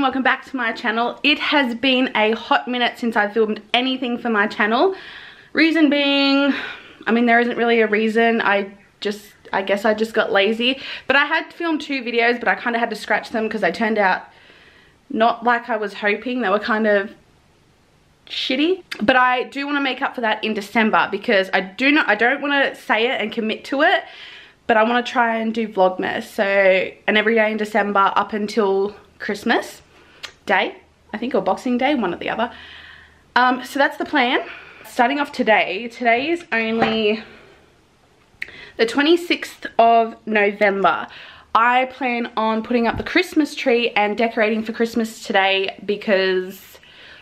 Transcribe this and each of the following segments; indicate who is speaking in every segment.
Speaker 1: welcome back to my channel. It has been a hot minute since I filmed anything for my channel. Reason being, I mean there isn't really a reason, I just, I guess I just got lazy. But I had filmed two videos but I kind of had to scratch them because they turned out not like I was hoping. They were kind of shitty but I do want to make up for that in December because I do not I don't want to say it and commit to it but I want to try and do vlogmas so an every day in December up until Christmas day I think or Boxing Day one or the other. Um, so that's the plan. Starting off today today is only the 26th of November. I plan on putting up the Christmas tree and decorating for Christmas today because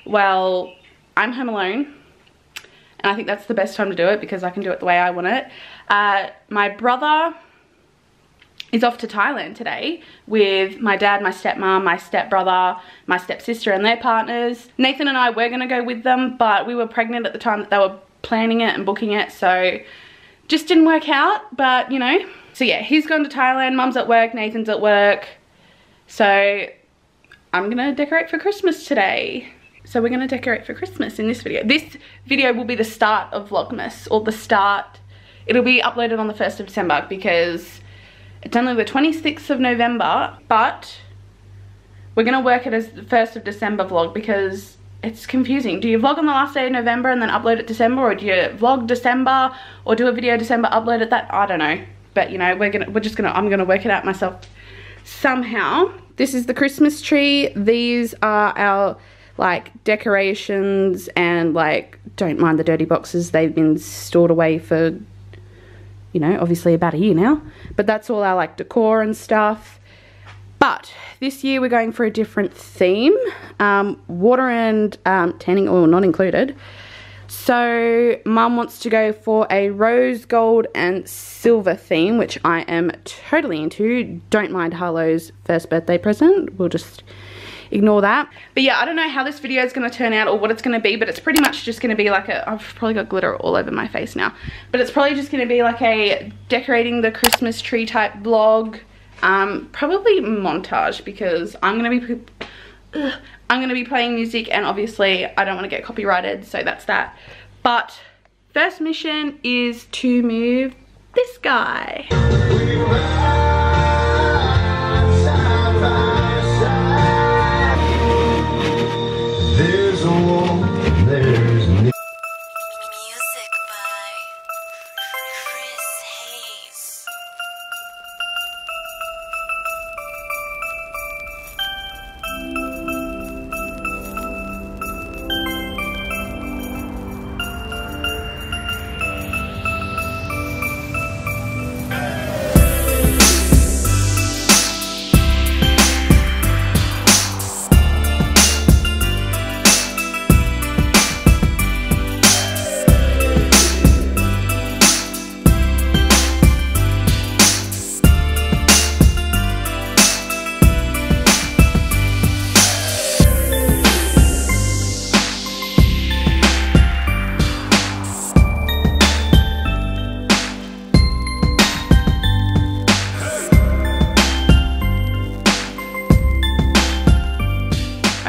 Speaker 1: well I'm home alone and I think that's the best time to do it because I can do it the way I want it. Uh, my brother is off to Thailand today with my dad, my stepmom, my stepbrother, my stepsister and their partners. Nathan and I were going to go with them but we were pregnant at the time that they were planning it and booking it so just didn't work out but you know. So yeah, he's gone to Thailand, mum's at work, Nathan's at work. So I'm gonna decorate for Christmas today. So we're gonna decorate for Christmas in this video. This video will be the start of Vlogmas or the start. It'll be uploaded on the 1st of December because it's only the 26th of November, but we're gonna work it as the 1st of December vlog because it's confusing. Do you vlog on the last day of November and then upload it December or do you vlog December or do a video December, upload it that? I don't know. But you know, we're gonna, we're just gonna, I'm gonna work it out myself somehow. This is the Christmas tree. These are our like decorations and like don't mind the dirty boxes they've been stored away for you know obviously about a year now but that's all our like decor and stuff. But this year we're going for a different theme um, water and um, tanning oil not included. So mum wants to go for a rose gold and silver theme which I am totally into. Don't mind Harlow's first birthday present. We'll just ignore that. But yeah, I don't know how this video is going to turn out or what it's going to be, but it's pretty much just going to be like a, I've probably got glitter all over my face now, but it's probably just going to be like a decorating the Christmas tree type vlog. Um, probably montage because I'm going to be, ugh, I'm going to be playing music and obviously I don't want to get copyrighted, so that's that. But first mission is to move this guy.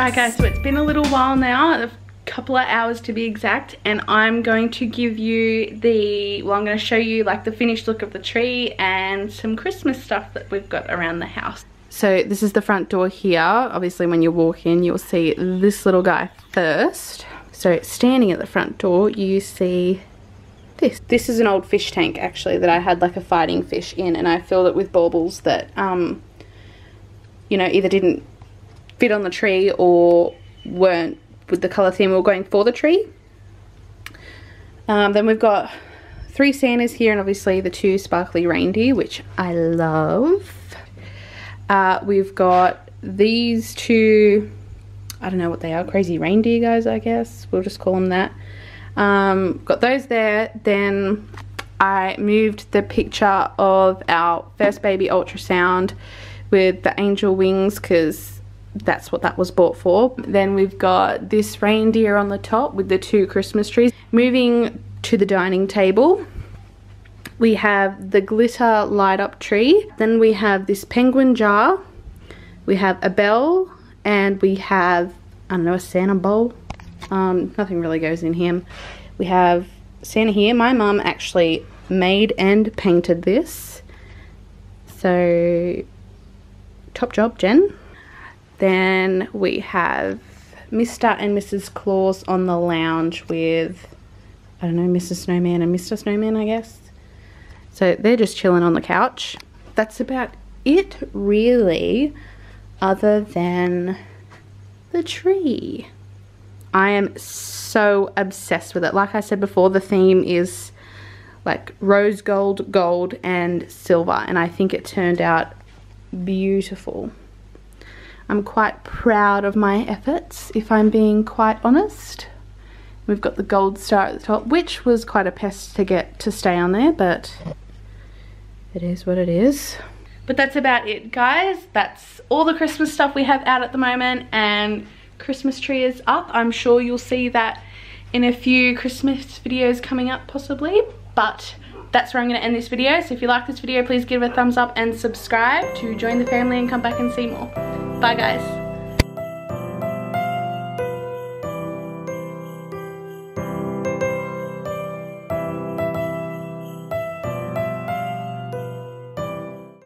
Speaker 1: Alright guys, so it's been a little while now, a couple of hours to be exact, and I'm going to give you the, well I'm going to show you like the finished look of the tree and some Christmas stuff that we've got around the house. So this is the front door here. Obviously when you walk in you'll see this little guy first. So standing at the front door you see this. This is an old fish tank actually that I had like a fighting fish in and I filled it with baubles that um, you know either didn't fit on the tree or weren't with the colour theme we were going for the tree. Um, then we've got three Santas here and obviously the two sparkly reindeer, which I love. Uh, we've got these two, I don't know what they are, crazy reindeer guys, I guess. We'll just call them that. Um, got those there. Then I moved the picture of our first baby ultrasound with the angel wings because that's what that was bought for. Then we've got this reindeer on the top with the two Christmas trees. Moving to the dining table, we have the glitter light up tree. Then we have this penguin jar. We have a bell And we have, I don't know, a Santa bowl. Um, nothing really goes in here. We have Santa here. My mum actually made and painted this. So, top job, Jen. Then we have Mr. and Mrs. Claus on the lounge with, I don't know, Mrs. Snowman and Mr. Snowman, I guess. So they're just chilling on the couch. That's about it, really, other than the tree. I am so obsessed with it. Like I said before, the theme is like rose gold, gold, and silver. And I think it turned out beautiful. I'm quite proud of my efforts, if I'm being quite honest. We've got the gold star at the top, which was quite a pest to get to stay on there, but it is what it is. But that's about it, guys. That's all the Christmas stuff we have out at the moment, and Christmas tree is up. I'm sure you'll see that in a few Christmas videos coming up, possibly, but that's where I'm going to end this video. So if you like this video, please give it a thumbs up and subscribe to join the family and come back and see more. Bye guys.